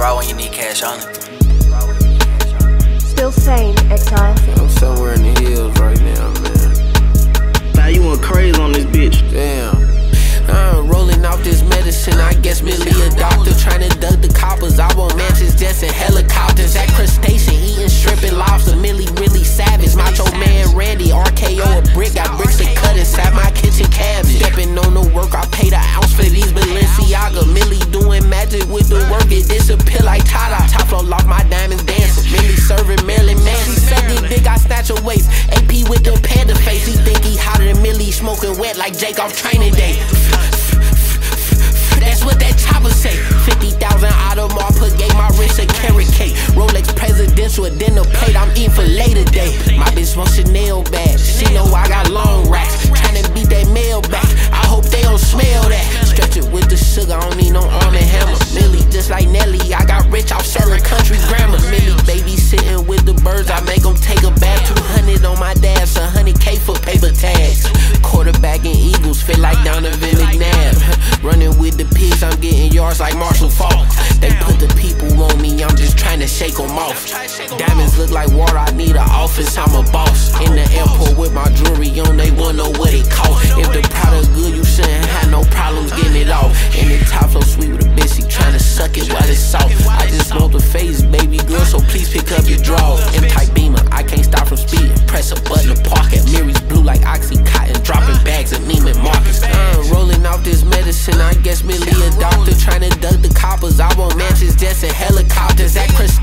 raw when you need cash on it. Smoking wet like Jake off training day. That's what that chopper say. 50,000 out of Marpa gave my wrist a carrot cake. Rolex presidential dinner plate, I'm eating for later day. My bitch wants Chanel bags. She know I got long racks. Tryna beat that mail back. I hope they don't smell that. Stretch it with the sugar, I don't need no arm and hammer. Milly, just like Nelly, I got rich off serving country grammar. Milly, babysitting with the birds, I like Marshall Faulk. They put the people on me, I'm just trying to shake them off. Diamonds look like water, I need an office, I'm a boss. In the airport with my jewelry on, they wanna know what it cost. If the product good, you shouldn't have no problems getting it off. And the top flow sweet with a bitch, she tryna suck it while it's soft. I just know the face, baby girl, so please pick up your draw. M type beamer, I can't stop from speeding. Press a button to park at Mary's blue like Oxycontin, dropping bags of Neiman Marcus. Uh, rolling out this medicine, I guess me still trying to duck the coppers. I want mansions, jets, and helicopters. That Chris